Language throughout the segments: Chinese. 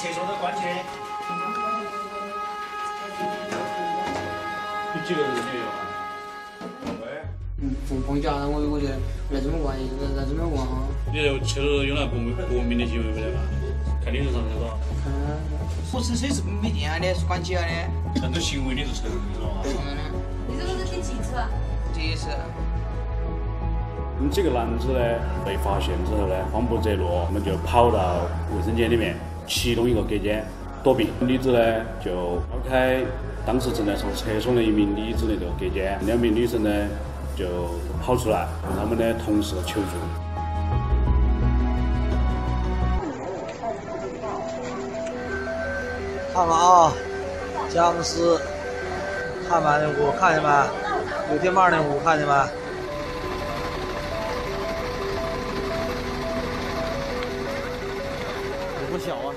厕所都关起的。有几个人也有啊？嗯，碰碰假，我我就来这么玩，来来这么玩哈。你这厕所用来国民国民的行为不得吧？看你是上厕所，看，我厕所是没电了的，是关机了的。但这行为你是承认了，你这个是挺清楚啊。这也是。我们几个男子呢被发现之后呢，慌不择路，我们就跑到卫生间里面，其中一个隔间躲避。女子呢就抛开当时正在上厕所的一名女子的这个隔间，两名女生呢就跑出来向他们的同事求助。看嘛啊，僵尸，看嘛那屋看见没？有电棒那屋看见没？不小啊！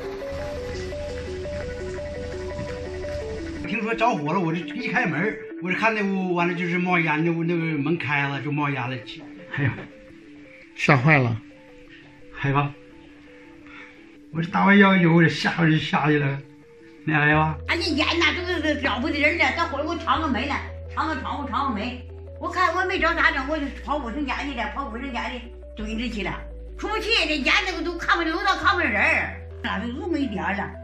听说着火了，我就一开门，我就看那屋完了就是冒烟，那屋那个门开了就冒烟了，哎呀，吓坏了。害怕。我这打完幺幺九，我就吓我就下去了，你害怕？俺这烟呐，都是了不得人了。等会儿我敞个门了，敞个窗户，敞个门。我看我没找咋整，我就跑卫生间去了，跑卫生间里蹲着去了。出不去，这烟那个都看不着，都看不着人儿，那都没电了。